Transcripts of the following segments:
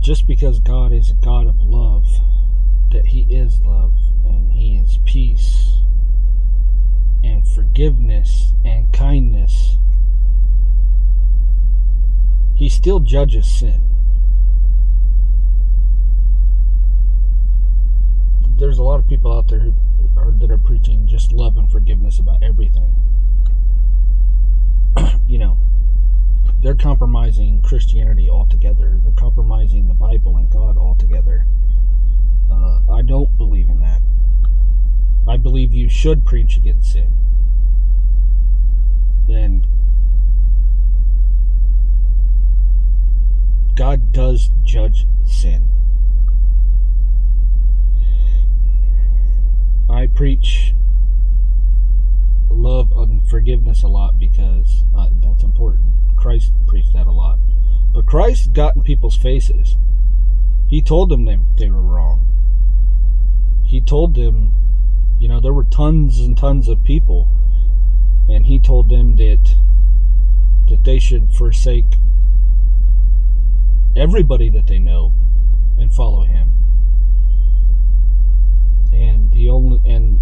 just because God is a God of love, that He is love and He is peace and forgiveness and kindness, He still judges sin. There's a lot of people out there who are, that are preaching just love and forgiveness about everything. you know, they're compromising Christianity altogether. They're compromising the Bible and God altogether. Uh, I don't believe in that. I believe you should preach against sin. And God does judge sin. I preach forgiveness a lot because uh, that's important. Christ preached that a lot. But Christ got in people's faces. He told them they, they were wrong. He told them, you know, there were tons and tons of people, and he told them that that they should forsake everybody that they know and follow him. And the only and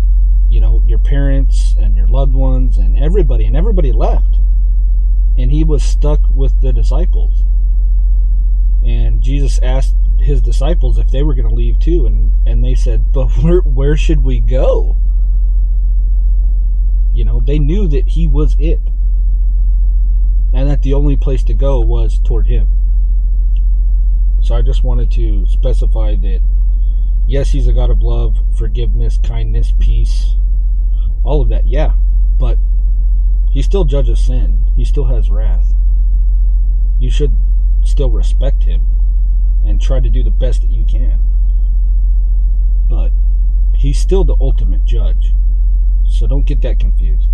you know your parents and your loved ones and everybody and everybody left and he was stuck with the disciples. And Jesus asked his disciples if they were going to leave too, and, and they said, But where, where should we go? You know, they knew that he was it, and that the only place to go was toward him. So I just wanted to specify that yes, he's a God of love, forgiveness, kindness, peace, all of that, yeah, but he still judges sin. He still has wrath. You should still respect him and try to do the best that you can. But he's still the ultimate judge. So don't get that confused.